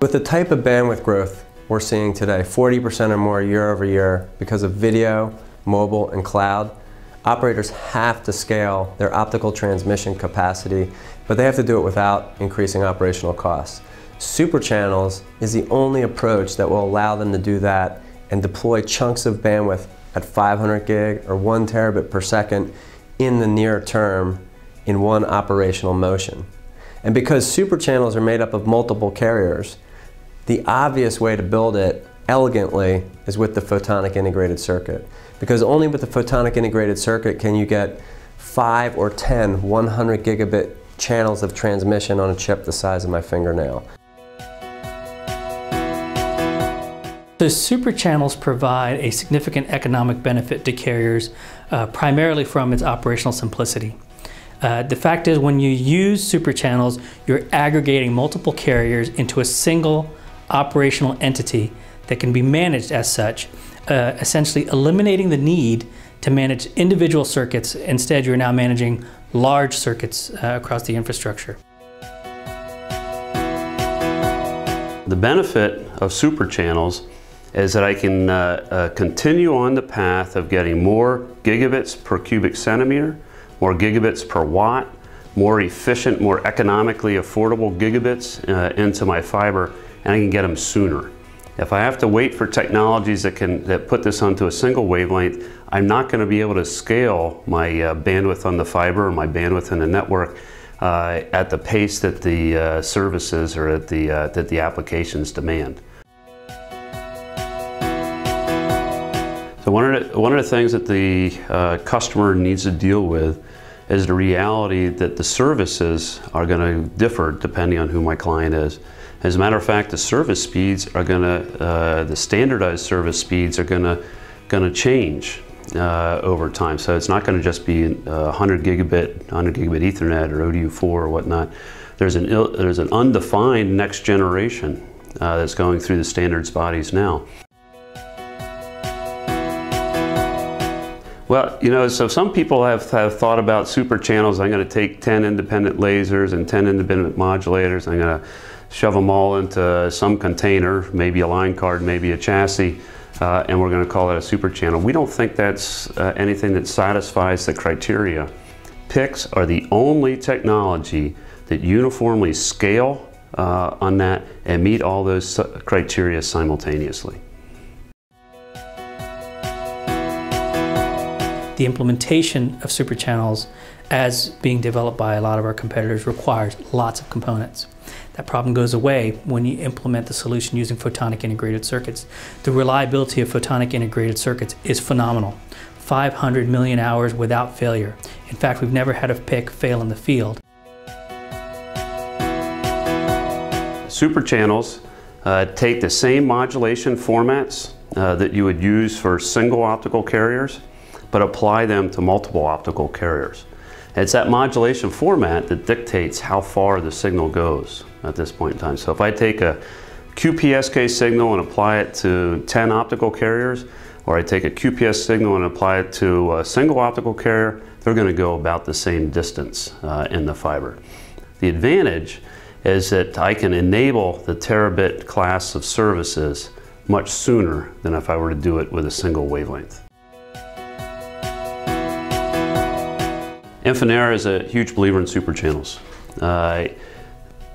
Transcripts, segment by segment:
With the type of bandwidth growth we're seeing today, 40% or more year over year because of video, mobile, and cloud, operators have to scale their optical transmission capacity, but they have to do it without increasing operational costs. Super channels is the only approach that will allow them to do that and deploy chunks of bandwidth at 500 gig or 1 terabit per second in the near term in one operational motion. And because super channels are made up of multiple carriers, the obvious way to build it elegantly is with the photonic integrated circuit. Because only with the photonic integrated circuit can you get 5 or 10 100 gigabit channels of transmission on a chip the size of my fingernail. The super channels provide a significant economic benefit to carriers, uh, primarily from its operational simplicity. Uh, the fact is when you use super channels, you're aggregating multiple carriers into a single operational entity that can be managed as such, uh, essentially eliminating the need to manage individual circuits. Instead, you're now managing large circuits uh, across the infrastructure. The benefit of super channels is that I can uh, uh, continue on the path of getting more gigabits per cubic centimeter, more gigabits per watt, more efficient, more economically affordable gigabits uh, into my fiber, and I can get them sooner. If I have to wait for technologies that can that put this onto a single wavelength, I'm not going to be able to scale my uh, bandwidth on the fiber or my bandwidth in the network uh, at the pace that the uh, services or at the uh, that the applications demand. So one of the, one of the things that the uh, customer needs to deal with is the reality that the services are going to differ depending on who my client is. As a matter of fact, the service speeds are going to, uh, the standardized service speeds are going to, going to change uh, over time. So it's not going to just be 100 uh, gigabit, 100 gigabit Ethernet or ODU4 or whatnot. There's an, there's an undefined next generation uh, that's going through the standards bodies now. Well, you know, so some people have, have thought about super channels. I'm going to take 10 independent lasers and 10 independent modulators. I'm going to shove them all into some container, maybe a line card, maybe a chassis, uh, and we're going to call it a super channel. We don't think that's uh, anything that satisfies the criteria. PICs are the only technology that uniformly scale uh, on that and meet all those criteria simultaneously. The implementation of super channels as being developed by a lot of our competitors requires lots of components. That problem goes away when you implement the solution using photonic integrated circuits. The reliability of photonic integrated circuits is phenomenal. 500 million hours without failure. In fact, we've never had a PIC fail in the field. Super channels uh, take the same modulation formats uh, that you would use for single optical carriers but apply them to multiple optical carriers. It's that modulation format that dictates how far the signal goes at this point in time. So if I take a QPSK signal and apply it to 10 optical carriers, or I take a QPSK signal and apply it to a single optical carrier, they're going to go about the same distance uh, in the fiber. The advantage is that I can enable the terabit class of services much sooner than if I were to do it with a single wavelength. Infinera is a huge believer in super channels. Uh,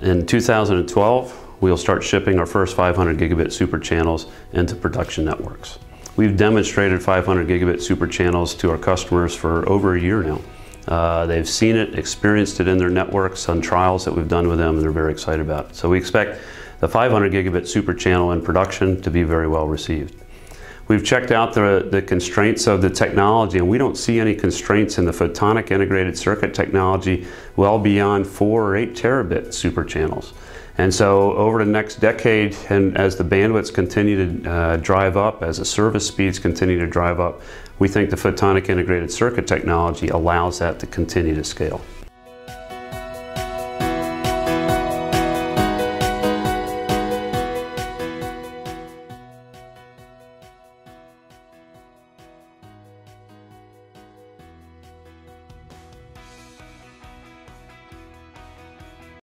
in 2012, we'll start shipping our first 500 gigabit super channels into production networks. We've demonstrated 500 gigabit super channels to our customers for over a year now. Uh, they've seen it, experienced it in their networks on trials that we've done with them, and they're very excited about it. So we expect the 500 gigabit super channel in production to be very well received. We've checked out the, the constraints of the technology and we don't see any constraints in the photonic integrated circuit technology well beyond four or eight terabit super channels. And so over the next decade, and as the bandwidths continue to uh, drive up, as the service speeds continue to drive up, we think the photonic integrated circuit technology allows that to continue to scale.